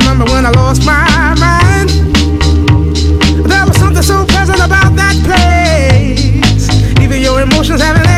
Remember, when I lost my mind. There was something so pleasant about that place. Even your emotions have